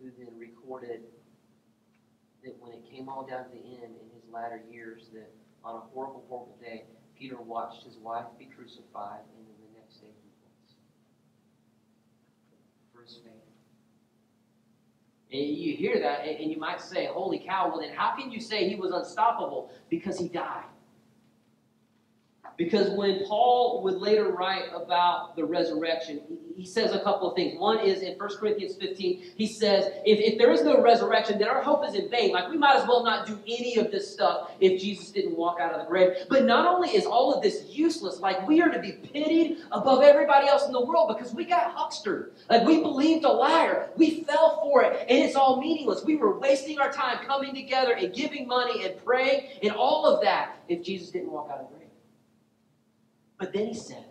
who then recorded that when it came all down to the end in his latter years, that on a horrible, horrible day, Peter watched his wife be crucified, and then the next day he was. For his faith. And you hear that, and you might say, Holy cow, well, then how can you say he was unstoppable? Because he died. Because when Paul would later write about the resurrection, he says a couple of things. One is in 1 Corinthians 15, he says, if, if there is no resurrection, then our hope is in vain. Like we might as well not do any of this stuff if Jesus didn't walk out of the grave. But not only is all of this useless, like we are to be pitied above everybody else in the world because we got huckstered. Like we believed a liar. We fell for it, and it's all meaningless. We were wasting our time coming together and giving money and praying and all of that if Jesus didn't walk out of the grave. But then he says,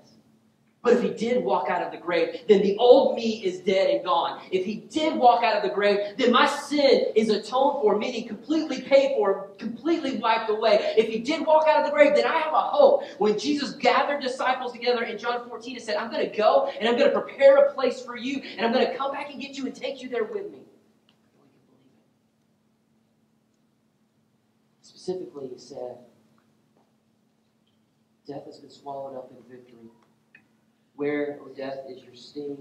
but if he did walk out of the grave, then the old me is dead and gone. If he did walk out of the grave, then my sin is atoned for, meaning completely paid for, completely wiped away. If he did walk out of the grave, then I have a hope. When Jesus gathered disciples together in John 14 and said, I'm going to go and I'm going to prepare a place for you, and I'm going to come back and get you and take you there with me. Specifically, he said, Death has been swallowed up in victory. Where, O death, is your sting?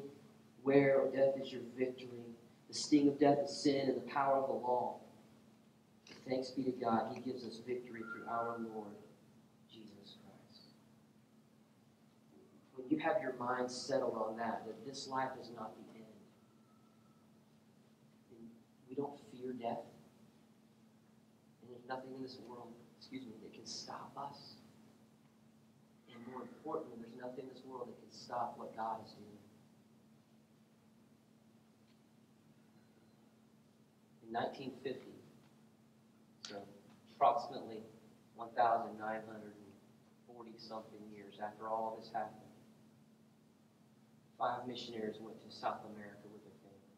Where, O death, is your victory? The sting of death is sin and the power of the law. Thanks be to God, He gives us victory through our Lord, Jesus Christ. When you have your mind settled on that, that this life is not the end, we don't fear death. And there's nothing in this world, excuse me, that can stop us more importantly, there's nothing in this world that can stop what God is doing. In 1950, so approximately 1,940 something years after all this happened, five missionaries went to South America with their family.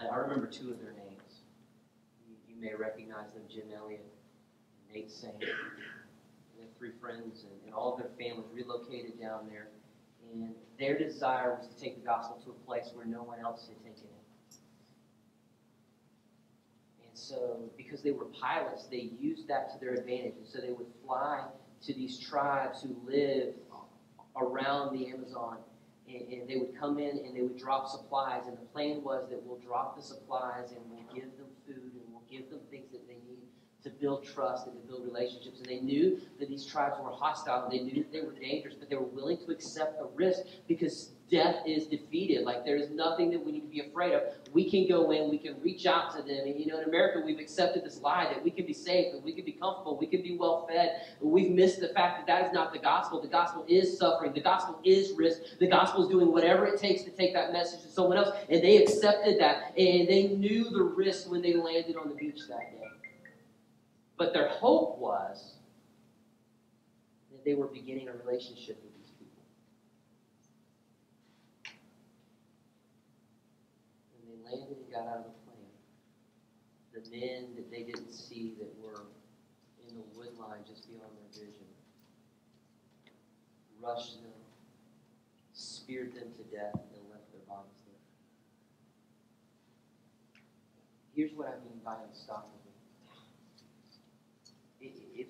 And I remember two of their names. You, you may recognize them Jim Elliot, Nate Saint, three friends and, and all of their families relocated down there. And their desire was to take the gospel to a place where no one else had taken it. And so, because they were pilots, they used that to their advantage. And so they would fly to these tribes who lived around the Amazon. And, and they would come in and they would drop supplies. And the plan was that we'll drop the supplies and we'll give them food and we'll give them things to build trust and to build relationships. And they knew that these tribes were hostile. They knew that they were dangerous, but they were willing to accept the risk because death is defeated. Like there is nothing that we need to be afraid of. We can go in, we can reach out to them. And you know, in America, we've accepted this lie that we can be safe and we can be comfortable, we can be well fed. We've missed the fact that that is not the gospel. The gospel is suffering. The gospel is risk. The gospel is doing whatever it takes to take that message to someone else. And they accepted that. And they knew the risk when they landed on the beach that day. But their hope was that they were beginning a relationship with these people. When they landed and got out of the plane, the men that they didn't see that were in the wood line just beyond their vision rushed them, speared them to death and left their bodies there. Here's what I mean by unstoppable.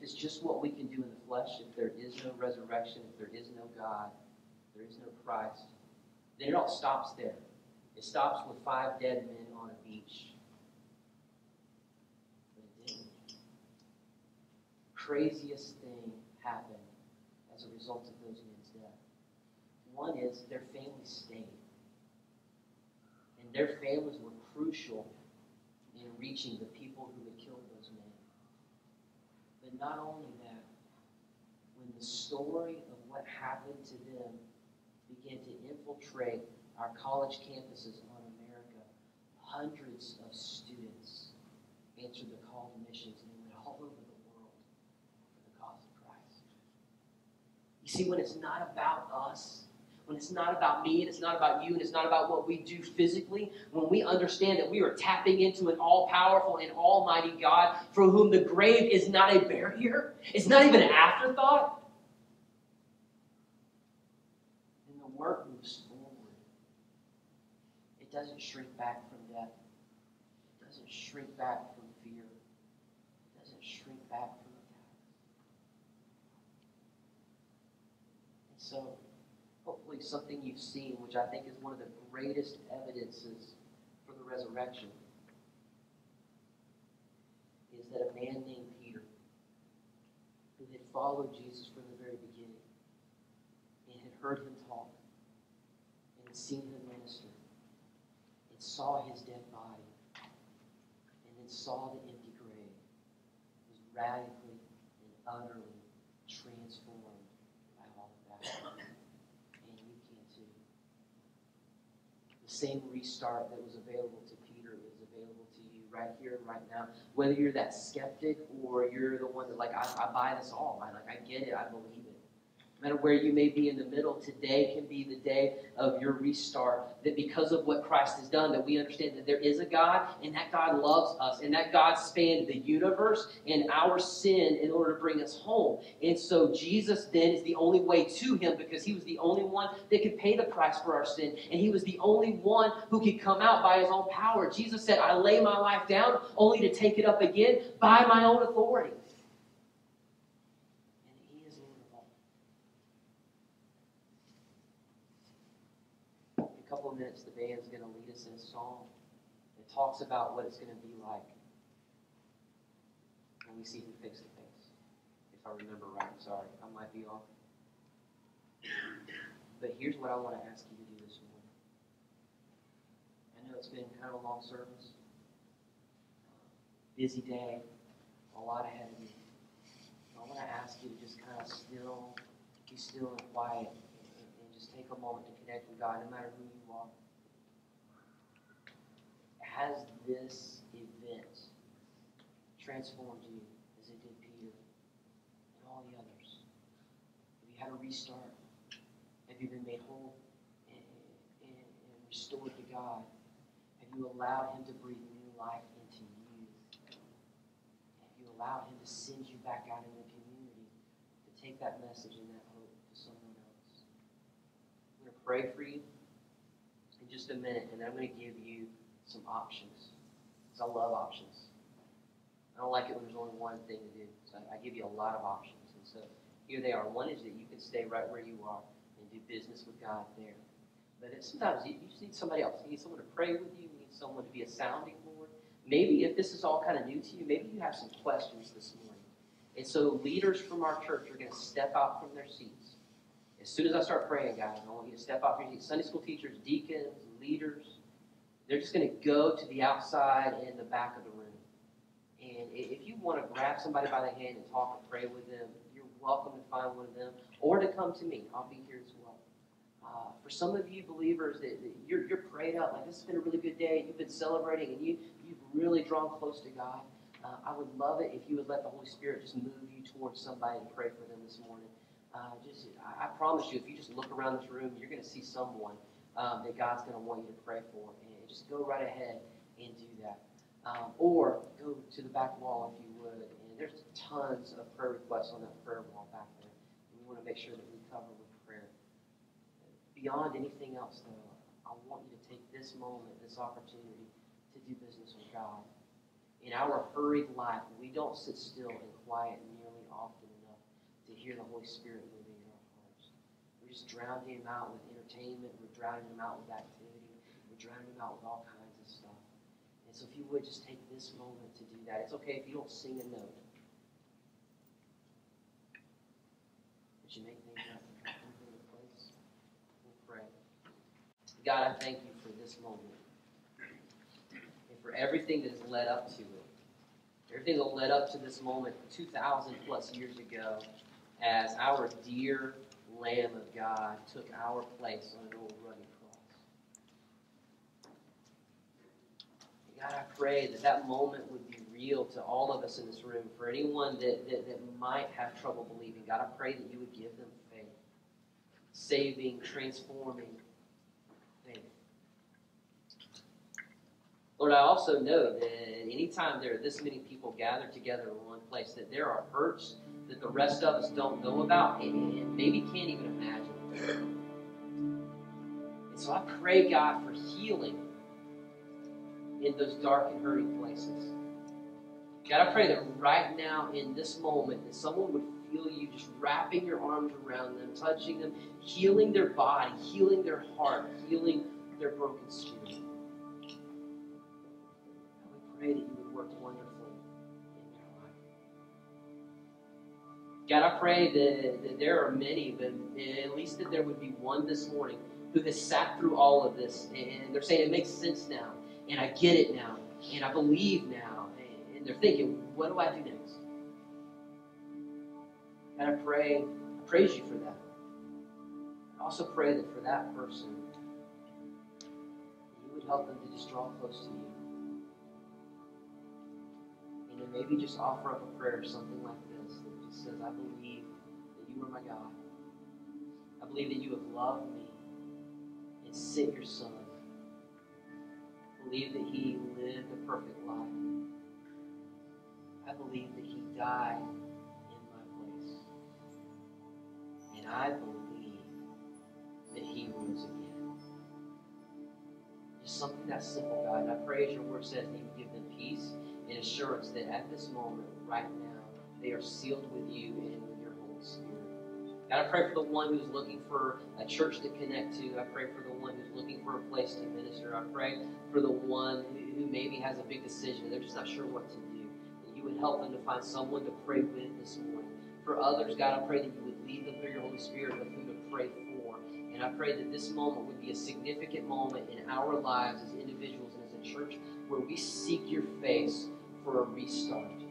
It's just what we can do in the flesh, if there is no resurrection, if there is no God, there is no Christ, then it all stops there. It stops with five dead men on a beach. But it didn't. Craziest thing happened as a result of those men's death. One is their families stayed. And their families were crucial in reaching the people who had killed those men. Not only that, when the story of what happened to them began to infiltrate our college campuses on America, hundreds of students answered the call to missions and went all over the world for the cause of Christ. You see, when it's not about us, when it's not about me and it's not about you and it's not about what we do physically, when we understand that we are tapping into an all powerful and almighty God for whom the grave is not a barrier, it's not even an afterthought, then the work moves forward. It doesn't shrink back from death, it doesn't shrink back from fear, it doesn't shrink back from attack. And so, something you've seen, which I think is one of the greatest evidences for the resurrection, is that a man named Peter, who had followed Jesus from the very beginning, and had heard him talk, and had seen him minister, and saw his dead body, and then saw the empty grave, was radically and utterly transformed by all of that and you can too. The same restart that was available to Peter is available to you right here, right now. Whether you're that skeptic or you're the one that like I, I buy this all, I like I get it, I believe it. Matter where you may be in the middle, today can be the day of your restart. That because of what Christ has done, that we understand that there is a God and that God loves us and that God spanned the universe and our sin in order to bring us home. And so Jesus then is the only way to Him because He was the only one that could pay the price for our sin. And He was the only one who could come out by His own power. Jesus said, I lay my life down only to take it up again by my own authority. And He is Lord of all. In a minutes, the band's going to lead us in a song that talks about what it's going to be like when we see Him face to face. If I remember right, I'm sorry, I might be off. But here's what I want to ask you to do this morning. I know it's been kind of a long service, busy day, a lot ahead of you. I want to ask you to just kind of still, be still and quiet, and, and just take a moment to connect with God, no matter who you are. Has this event transformed you as it did Peter and all the others? Have you had a restart? Have you been made whole and, and, and restored to God? Have you allowed Him to breathe new life into you? Have you allowed Him to send you back out in the community to take that message and that hope to someone else? I'm going to pray for you in just a minute, and I'm going to give you some options. Because I love options. I don't like it when there's only one thing to do. So I, give you a lot of options. And so here they are. One is that you can stay right where you are and do business with God there. But sometimes you, you just need somebody else. You need someone to pray with you. You need someone to be a sounding board. Maybe if this is all kind of new to you, maybe you have some questions this morning. And so leaders from our church are going to step out from their seats. As soon as I start praying, guys, I want you to step off your seats. Sunday school teachers, deacons, leaders, they're just going to go to the outside and the back of the room. And if you want to grab somebody by the hand and talk and pray with them, you're welcome to find one of them or to come to me. I'll be here as well. Uh, for some of you believers, that, that you're, you're prayed up, like this has been a really good day, you've been celebrating, and you, you've really drawn close to God. Uh, I would love it if you would let the Holy Spirit just move you towards somebody and pray for them this morning. Uh, just, I, I promise you, if you just look around this room, you're going to see someone um, that God's going to want you to pray for. And just go right ahead and do that. Um, or go to the back wall if you would. And there's tons of prayer requests on that prayer wall back there. And we want to make sure that we cover with prayer. Beyond anything else, though, I want you to take this moment, this opportunity to do business with God. In our hurried life, we don't sit still and quiet nearly often to hear the Holy Spirit moving in our hearts. We're just drowning Him out with entertainment. We're drowning Him out with activity. We're drowning Him out with all kinds of stuff. And so if you would just take this moment to do that. It's okay if you don't sing a note. But you make things in place. We'll pray. God, I thank you for this moment. And for everything that has led up to it. Everything that led up to this moment 2,000 plus years ago as our dear Lamb of God took our place on an old rugged cross. God, I pray that that moment would be real to all of us in this room. For anyone that, that, that might have trouble believing, God, I pray that you would give them faith. Saving, transforming faith. Lord, I also know that anytime there are this many people gathered together in one place, that there are hurts that the rest of us don't know about and, and maybe can't even imagine. And so I pray, God, for healing in those dark and hurting places. God, I pray that right now in this moment that someone would feel you just wrapping your arms around them, touching them, healing their body, healing their heart, healing their broken spirit. God, we pray that you would work wonderfully God, I pray that, that there are many, but at least that there would be one this morning who has sat through all of this and they're saying it makes sense now and I get it now, and I believe now, and they're thinking, what do I do next? And I pray, I praise you for that. I also pray that for that person, you would help them to just draw close to you. And maybe just offer up a prayer, or something like this, says, I believe that you are my God. I believe that you have loved me and sent your Son believe that he lived a perfect life. I believe that he died in my place. And I believe that he rose again. Just something that simple, God. And I pray as your word says that you give them peace and assurance that at this moment, right now, they are sealed with you and with your Holy Spirit. God, I pray for the one who's looking for a church to connect to. I pray for the one who's looking for a place to minister. I pray for the one who maybe has a big decision. They're just not sure what to do. That you would help them to find someone to pray with this morning. For others, God, I pray that you would lead them through your Holy Spirit of who to pray for. And I pray that this moment would be a significant moment in our lives as individuals and as a church where we seek your face for a restart.